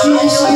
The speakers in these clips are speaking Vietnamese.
She's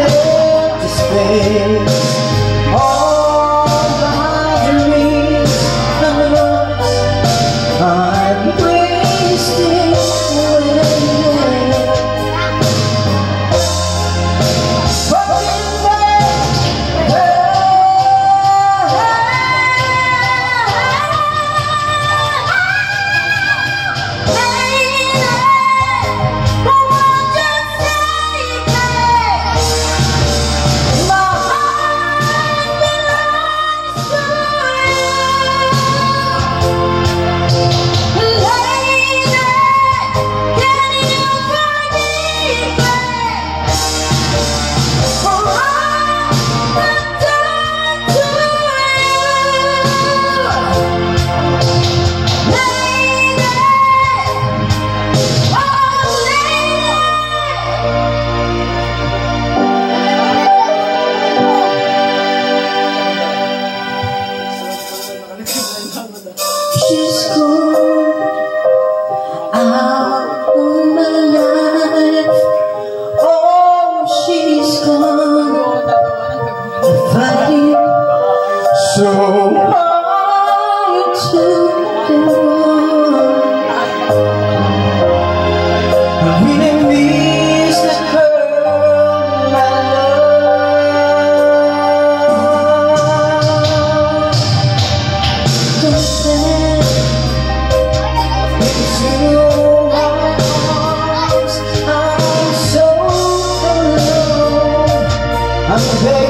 into space just out my life. Oh, she's gone. I so hard. Just